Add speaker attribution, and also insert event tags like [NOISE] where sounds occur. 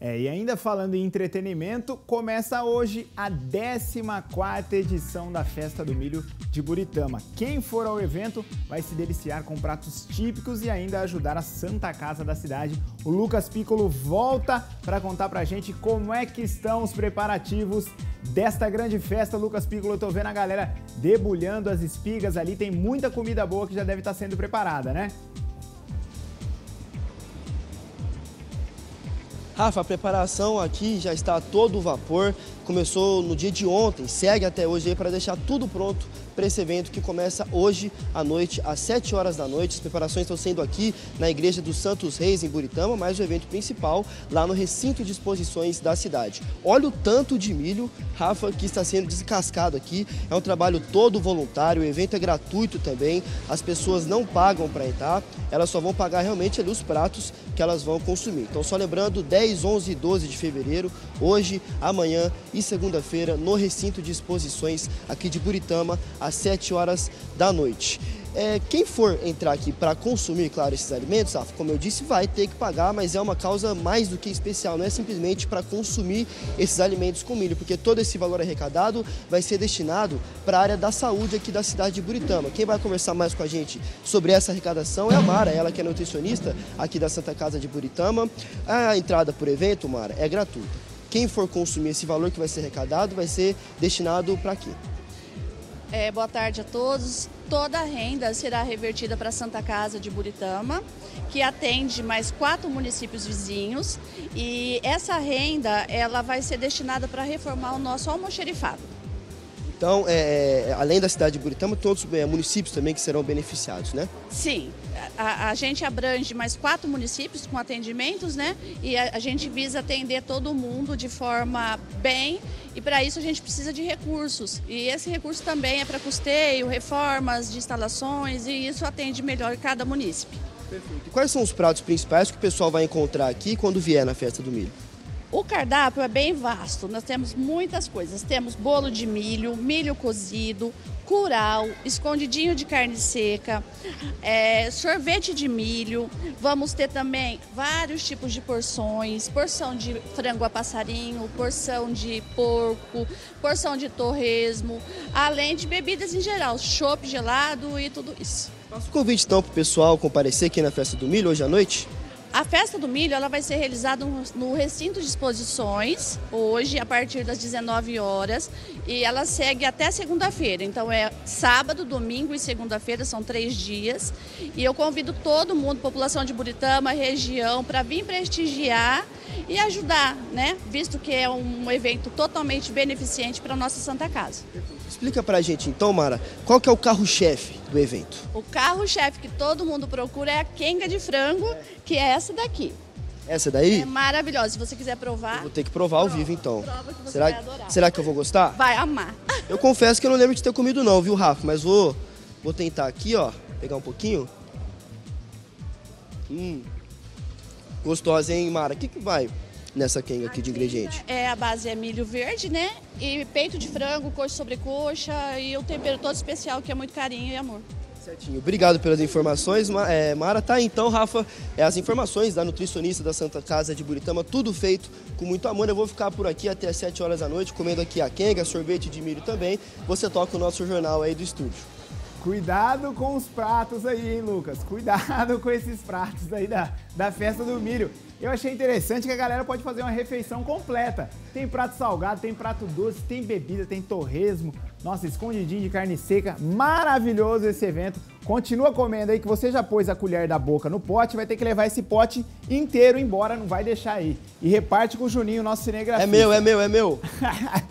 Speaker 1: É, e ainda falando em entretenimento, começa hoje a 14ª edição da Festa do Milho de Buritama. Quem for ao evento vai se deliciar com pratos típicos e ainda ajudar a Santa Casa da cidade. O Lucas Piccolo volta para contar pra gente como é que estão os preparativos desta grande festa. Lucas Piccolo, eu tô vendo a galera debulhando as espigas ali, tem muita comida boa que já deve estar sendo preparada, né?
Speaker 2: Rafa, a preparação aqui já está a todo vapor. Começou no dia de ontem, segue até hoje para deixar tudo pronto para esse evento que começa hoje à noite, às 7 horas da noite. As preparações estão sendo aqui na Igreja dos Santos Reis, em Buritama, mas o evento principal lá no recinto de exposições da cidade. Olha o tanto de milho, Rafa, que está sendo descascado aqui. É um trabalho todo voluntário, o evento é gratuito também, as pessoas não pagam para entrar, elas só vão pagar realmente ali os pratos que elas vão consumir. Então, só lembrando, 10, 11 e 12 de fevereiro, hoje, amanhã e segunda-feira, no recinto de exposições aqui de Buritama, às 7 horas da noite. É, quem for entrar aqui para consumir, claro, esses alimentos, Rafa, como eu disse, vai ter que pagar, mas é uma causa mais do que especial, não é simplesmente para consumir esses alimentos com milho, porque todo esse valor arrecadado vai ser destinado para a área da saúde aqui da cidade de Buritama. Quem vai conversar mais com a gente sobre essa arrecadação é a Mara, ela que é nutricionista aqui da Santa Casa de Buritama. A entrada por evento, Mara, é gratuita. Quem for consumir esse valor que vai ser arrecadado vai ser destinado para quê?
Speaker 3: É, boa tarde a todos. Toda a renda será revertida para a Santa Casa de Buritama, que atende mais quatro municípios vizinhos. E essa renda ela vai ser destinada para reformar o nosso almoxerifado.
Speaker 2: Então, é, é, além da cidade de Buritama, todos os é, municípios também que serão beneficiados, né?
Speaker 3: Sim, a, a, gente abrange mais quatro municípios com atendimentos, né? E a, a gente visa atender todo mundo de forma bem e para isso a gente precisa de recursos. E esse recurso também é para custeio, reformas de instalações e isso atende melhor cada município.
Speaker 2: Perfeito. E quais são os pratos principais que o pessoal vai encontrar aqui quando vier na festa do milho?
Speaker 3: O cardápio é bem vasto, nós temos muitas coisas. Temos bolo de milho, milho cozido, curau, escondidinho de carne seca, é, sorvete de milho. Vamos ter também vários tipos de porções, porção de frango a passarinho, porção de porco, porção de torresmo, além de bebidas em geral, chopp gelado e tudo isso.
Speaker 2: Faço o convite então para o pessoal comparecer aqui na Festa do Milho hoje à noite?
Speaker 3: A festa do milho ela vai ser realizada no recinto de exposições, hoje, a partir das 19 horas, e ela segue até segunda-feira. Então é sábado, domingo e segunda-feira, são três dias. E eu convido todo mundo, população de Buritama, região, para vir prestigiar e ajudar, né? Visto que é um evento totalmente beneficente para a nossa Santa Casa.
Speaker 2: Explica para a gente então, Mara, qual que é o carro-chefe do evento?
Speaker 3: O carro-chefe que todo mundo procura é a quenga de frango, que é essa daqui.
Speaker 2: Essa daí?
Speaker 3: É maravilhosa. Se você quiser provar.
Speaker 2: Eu vou ter que provar ao vivo então. Prova que você será, vai adorar. Será que eu vou gostar?
Speaker 3: Vai amar.
Speaker 2: Eu confesso que eu não lembro de ter comido não, viu, Rafa? Mas vou, vou tentar aqui, ó. Pegar um pouquinho. Hum. Gostosa, hein, Mara? O que, que vai nessa quenga aqui de ingrediente?
Speaker 3: É, a base é milho verde, né? E peito de frango, coxa sobre coxa e o tempero todo especial, que é muito carinho e amor.
Speaker 2: Certinho. Obrigado pelas informações, é, Mara. Tá então, Rafa, é as informações da nutricionista da Santa Casa de Buritama, tudo feito com muito amor. Eu vou ficar por aqui até as 7 horas da noite, comendo aqui a quenga, sorvete de milho também. Você toca o nosso jornal aí do estúdio.
Speaker 1: Cuidado com os pratos aí, hein, Lucas? Cuidado com esses pratos aí da, da festa do milho. Eu achei interessante que a galera pode fazer uma refeição completa. Tem prato salgado, tem prato doce, tem bebida, tem torresmo. Nossa, escondidinho de carne seca. Maravilhoso esse evento. Continua comendo aí que você já pôs a colher da boca no pote, vai ter que levar esse pote inteiro embora, não vai deixar aí. E reparte com o Juninho, nosso cinegrafista.
Speaker 2: É meu, é meu, é meu. [LAUGHS]